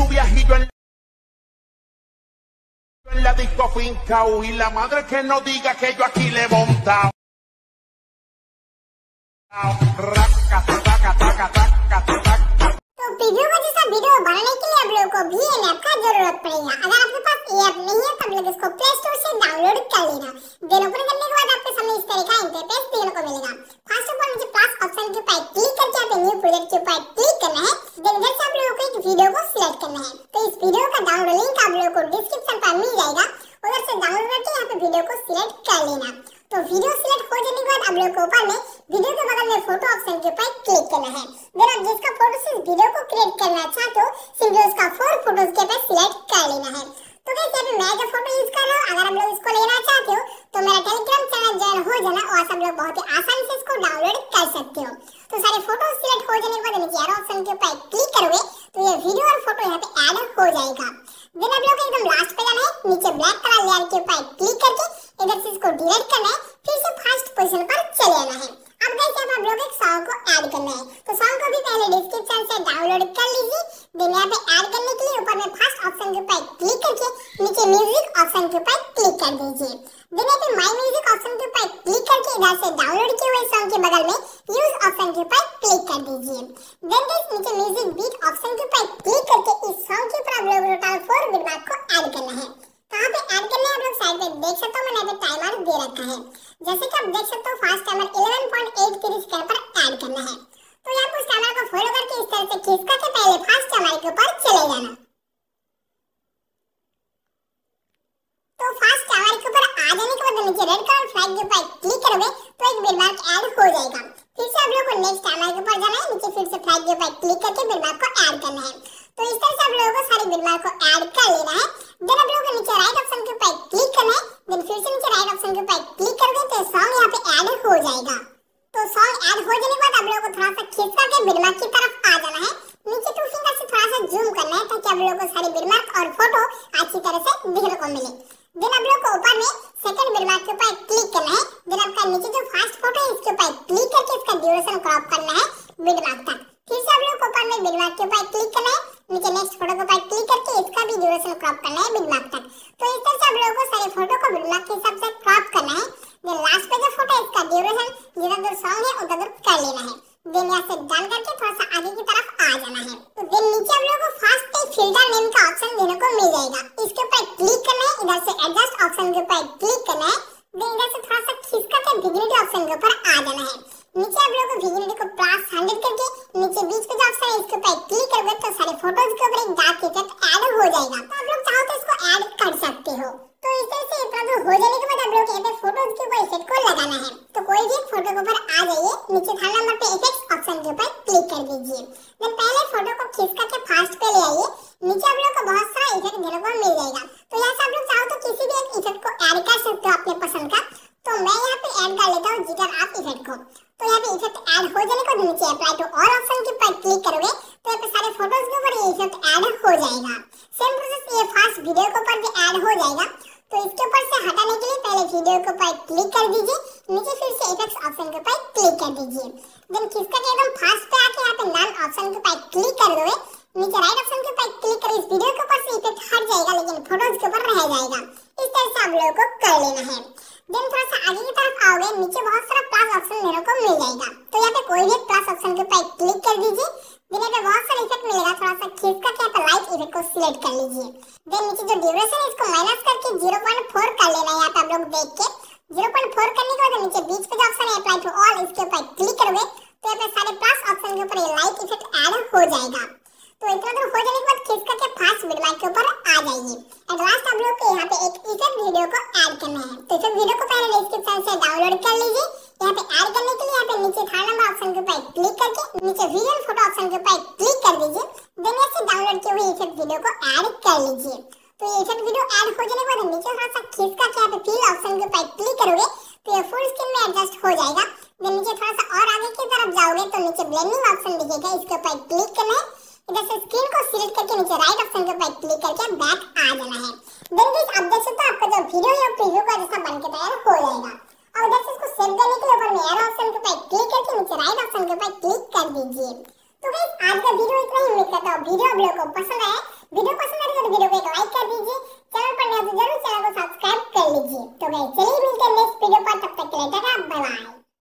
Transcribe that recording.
su viajillo en la disco fincao y la madre que no diga que yo aquí le he montado. Video का जैसा video बनाने के लिए आप लोगों को भी एन का जरूरत पड़ेगा अगर आपके पास नहीं है तो आप लोग इसको आप लोगों को ऊपर में वीडियो के बगल में फ़ोटो ऑप्शन के ऊपर क्लिक करना है। देन आप जिसका फ़ोटो से वीडियो को क्रिएट करना चाहते हो सिंपली उसका फोर फ़ोटोज़ के ऊपर सिलेक्ट कर लेना है। तो कैसे अभी मैं जो फ़ोटो यूज़ कर रहा हूँ, अगर आप लोग इसको लेना चाहते हो तो मेरा टेलीग्राम चैनल ज्वाइन हो जाना और सब लोग बहुत ही आसानी से इसको डाउनलोड कर सकते हो। तो सारे फ़ोटो सिलेक्ट हो जाने के बाद नीचे ऑप्शन के ऊपर क्लिक करोगे तो ये वीडियो और फ़ोटो यहाँ पे ऐड हो जाएगा देन आप लोग एकदम लास्ट पे जाना है नीचे ब्लैक कलर लेयर के ऊपर क्लिक करके इधर से इसको डिलीट करना है फिर से फ़र्स्ट पोजीशन पर चले आना है। अब कैसे आप लोग एक सॉन्ग को ऐड करना है तो सॉन्ग को भी पहले डिस्क्रिप्शन से डाउनलोड कर लीजिए। देन यहाँ पे ऐड करने के लिए ऊपर में फ़र्स्ट ऑप्शन के ऊपर क्लिक करके नीचे म्यूज़िक ऑप्शन के ऊपर क्लिक कर दीजिए। देन यहाँ पे माय म्यूज़िक ऑप्शन के ऊपर क्लिक करके इधर से डाउनलोड किए हुए सॉन्ग के बगल में यूज़ ऑप्शन के ऊपर क्लिक कर दीजिए। देन गाइस नीचे म्यूज़िक बीट ऑप्शन के ऊपर क्लिक करके इस सॉन्ग के ऊपर आप लोग टोटल 4 बिट मार्क को ऐड करना है कहाँ पे ऐड करना है आप लोग साइड पे देख सकते हो मैंने यहाँ पे टाइमर दे रखा है जैसे कि आप देख टाइमर 11.83 सेकंड पर ऐड करना है। तो यहाँ पर उस को फॉलो करके इस तरह से खींच करके पहले फास्ट टाइमर के ऊपर चले जाना। तो फास्ट टावर के ऊपर आ जाने के बाद नीचे रेड कलर फ्लैग के ऊपर क्लिक करोगे तो एक बिल मार्क ऐड हो जाएगा। फिर से आप लोग को नेक्स्ट टावर के ऊपर जाना है, नीचे फिर से फ्लैग के ऊपर क्लिक करके बिल मार्क को ऐड करना है। तो इस तरह से आप लोगों को सारे बिल मार्क को ऐड कर लेना है। देन आप लोगों को नीचे राइट ऑप्शन के ऊपर क्लिक करना है देन फिर से नीचे राइट ऑप्शन के ऊपर क्लिक करोगे तो सॉन्ग यहाँ पे ऐड हो जाएगा। तो सॉन्ग ऐड हो जाने के बाद आप लोगों को थोड़ा सा खींच करके बिल की तरफ़ आ जाना है। नीचे टू फिंगर से थोड़ा सा जूम करना है ताकि आप लोगों को सारे बिल और फ़ोटो अच्छी तरह से दिखने को मिले। देन आप लोग को ऊपर में सेकंड बिल के ऊपर क्लिक करना है। देन आपका नीचे जो फ़र्स्ट फ़ोटो है, इसके ऊपर क्लिक करके इसका ड्यूरेशन क्रॉप करना है बिल मार्क तक। फिर से आप लोग को ऊपर में बिल के ऊपर क्लिक करना है। नीचे नेक्स्ट फ़ोटो के ऊपर क्लिक करके इसका भी ड्यूरेशन क्रॉप करना है बिल मार्क तक। तो इस तरह से आप लोगों को सारे फ़ोटो को बिल के हिसाब से क्रॉप करना है। देन लास्ट पे जो फ़ोटो है इसका ड्यूरेशन जितना दूर सॉन्ग है उतना दूर कर लेना है। देन यहाँ से डन करके थोड़ा सा आगे की तरफ़ आ जाना है। तो देन नीचे आप लोगों को फास्ट पे फ़िल्टर नेम का ऑप्शन देने को मिल जाएगा। इसके ऊपर क्लिक करना है, इधर से एडजस्ट ऑप्शन के ऊपर क्लिक करना है। देन इधर से थोड़ा सा खींच करके विजिबिलिटी ऑप्शन के ऊपर आ जाना है। नीचे आप लोगों को विजिबिलिटी को प्लस हंड्रेड करके नीचे बीच पे जो ऑप्शन है, इसके ऊपर क्लिक करोगे तो सारे फ़ोटोज़ के ऊपर एक डार्क इफ़ेक्ट ऐड हो जाएगा। तो आप लोग चाहो तो इसको ऐड कर सकते हो। तो इस से इतना हो जाने के फ़ोटोज़ के ऊपर इफ़ेक्ट को लगाना है। तो कोई भी फ़ोटो के ऊपर आ जाइए। नीचे थर्ड नंबर पे इफ़ेक्ट ऑप्शन के ऊपर क्लिक कर दीजिए। देन पहले फ़ोटो को खींच करके फास्ट पे ले आइए। नीचे आप लोग को बहुत सारा इफ़ेक्ट देने को मिल जाएगा। तो यहाँ से आप लोग चाहो तो किसी भी एक इफ़ेक्ट को ऐड कर सकते हो अपने पसंद का। तो मैं यहाँ पे ऐड कर लेता हूँ जिगर आप इफ़ेक्ट को। तो यहाँ पे इफ़ेक्ट ऐड हो जाने को नीचे अप्लाई टू ऑल ऑप्शन के ऊपर क्लिक करोगे तो यहाँ पे सारे फ़ोटोज़ के ऊपर ये इफ़ेक्ट ऐड हो जाएगा। सेम प्रोसेस ये फास्ट वीडियो के ऊपर भी ऐड हो जाएगा। तो इसके ऊपर से हटाने के लिए पहले वीडियो के ऊपर क्लिक कर दीजिए, नीचे फिर से इफेक्ट्स ऑप्शन के ऊपर क्लिक कर दीजिए। देन खिसका के एकदम फास्ट पे आके यहाँ पे नन ऑप्शन के ऊपर क्लिक कर दोगे नीचे राइट ऑप्शन के ऊपर क्लिक कर, इस वीडियो के ऊपर से इफ़ेक्ट हट जाएगा, लेकिन फ़ोटोज़ के ऊपर रह जाएगा। इस तरह से आप लोगों को कर लेना है। देन थोड़ा सा आगे की तरफ़ आओगे, नीचे बहुत सारा प्लस ऑप्शन मेरे को मिल जाएगा। तो यहाँ पे कोई भी प्लस ऑप्शन के ऊपर क्लिक कर दीजिए। देन यहाँ पे बहुत सारा इफ़ेक्ट मिलेगा, थोड़ा सा खींच करके यहाँ पे लाइट इफ़ेक्ट को सिलेक्ट कर लीजिए। देन नीचे जो ड्यूरेशन है, इसको माइनस करके 0.4 कर लेना है यहाँ पे आप लोग देख के। 0.4 करने के बाद नीचे बीच पे जो ऑप्शन है अप्लाई टू ऑल इसके ऊपर क्लिक करोगे तो पे सारे प्लस ऑप्शन के ऊपर ये लाइट इफ़ेक्ट ऐड हो जाएगा। तो इतना दूर हो जाने के बाद खींच करके फास्ट बिटमार्क के ऊपर आ जाइए। एट लास्ट आप लोग को यहाँ पे एक इफ़ेक्ट वीडियो को ऐड करना है। तो इफ़ेक्ट वीडियो को पहले डिस्क्रिप्शन से डाउनलोड कर लीजिए। यहाँ पे ऐड करने के लिए यहाँ पे नीचे थर्ड नंबर ऑप्शन के ऊपर क्लिक करके नीचे वीडियो फ़ोटो ऑप्शन के ऊपर क्लिक कर दीजिए देन यहाँ से डाउनलोड किए हुए इफ़ेक्ट वीडियो को ऐड कर लीजिए। तो ये इफ़ेक्ट वीडियो ऐड हो जाने के बाद नीचे थोड़ा सा खींच करके यहाँ पे फिल ऑप्शन के ऊपर क्लिक करोगे तो ये फुल स्क्रीन में एडजस्ट हो जाएगा। देन नीचे थोड़ा सा और आगे की तरफ़ जाओगे तो नीचे ब्लेंडिंग ऑप्शन दिखेगा, इसके ऊपर क्लिक करना है। इधर से स्क्रीन को सिलेक्ट करके नीचे राइट ऑप्शन के ऊपर क्लिक करके बैक आ जाना है। देन गाइस आप देख सकते हो आपका जो वीडियो है प्रीव्यू का जैसा बन के तैयार हो con paso la X.